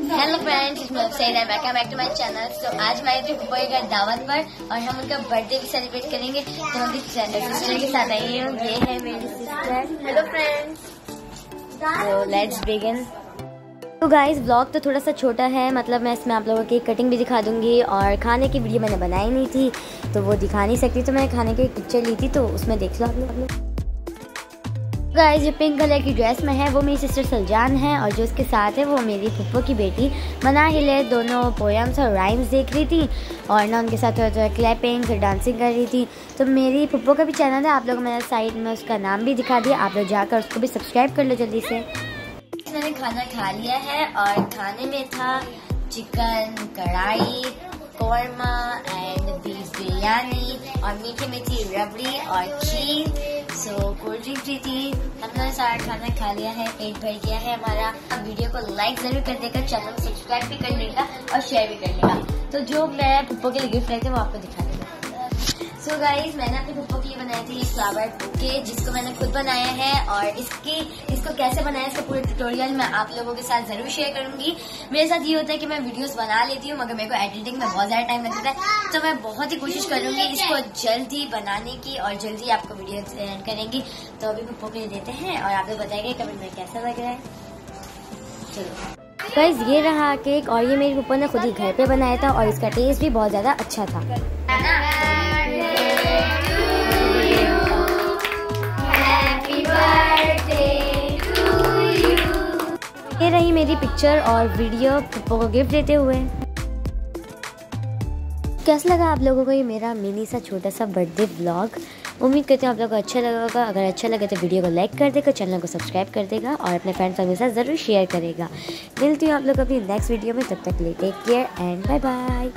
Hello friends इसमें सैद है welcome back to my channel तो आज मैं थी फुफो के दावत पर और हम उनका बर्थडे भी सेलिब्रेट करेंगे। तो हम भी सिस्टर के साथ आई हूँ। ये है मेरी सिस्टर हेलो फ्रेंड्स तो लेट्स बिगिन तो गाइस व्लॉग तो थोड़ा सा छोटा है। मतलब मैं इसमें आप लोगों की कटिंग भी दिखा दूँगी और खाने की वीडियो मैंने बनाई नहीं थी तो वो दिखा नहीं सकती। तो मैंने खाने की पिक्चर ली थी तो उसमें देख लो आप लोग। गाइस जो पिंक कलर की ड्रेस में है, वो मेरी सिस्टर सलजान है और जो उसके साथ है, वो मेरी फुप्पो की बेटी। मना हिले दोनों पोएम्स और राइम्स देख रही थी और ना उनके साथ थोड़ा थोड़ा क्लैपिंग फिर डांसिंग कर रही थी। तो मेरी फुप्पो का भी चैनल है, आप लोग मैंने साइड में उसका नाम भी दिखा दिया, आप लोग जाकर उसको भी सब्सक्राइब कर लो जल्दी से। मैंने खाना खा लिया है और खाने में था चिकन कढ़ाई कौरमा एंड बीफ बिरयानी और मीठे में थी रबड़ी और चीज़ सो कोल्ड ड्रिंक भी थी। हमने सारा खाना खा लिया है, पेट भर गया है हमारा। अब वीडियो को लाइक ज़रूर कर देगा चैनल सब्सक्राइब भी कर लेगा और शेयर भी कर लेगा। तो जो मैं पुप्पो के लिए गिफ्ट रहे थे वो आपको दिखा सो so गाइज़ मैंने अपनी पप्पो के लिए बनाए थे ये फ्लावर बुके जिसको मैंने खुद बनाया है और इसकी इसको कैसे बनाया इसका पूरे ट्यूटोरियल मैं आप लोगों के साथ ज़रूर शेयर करूँगी। मेरे साथ ये होता है कि मैं वीडियोस बना लेती हूँ मगर मेरे को एडिटिंग में बहुत ज़्यादा टाइम लगता है। तो मैं बहुत ही कोशिश करूँगी इसको जल्दी बनाने की और जल्दी आपको वीडियो सेंड करेंगी। तो अभी पप्पो के लिए देते हैं और आप लोग बताएँगे कमेंट में कैसा लग रहा है। चलो। गाइज़ ये रहा केक और ये मेरी पप्पो ने खुद ही घर पे बनाया था और इसका टेस्ट भी बहुत ज़्यादा अच्छा था। मेरी पिक्चर और वीडियो पप्पो को गिफ्ट देते हुए। कैसा लगा आप लोगों को ये मेरा मिनी सा छोटा सा बर्थडे ब्लॉग उम्मीद करती हूँ आप लोगों को अच्छा लगा होगा। अगर अच्छा लगे तो वीडियो को लाइक कर देगा चैनल को सब्सक्राइब कर देगा और अपने फ्रेंड्स के साथ ज़रूर शेयर करेगा। मिलती हूँ आप लोग अपनी नेक्स्ट वीडियो में। तब तक ले take care and bye bye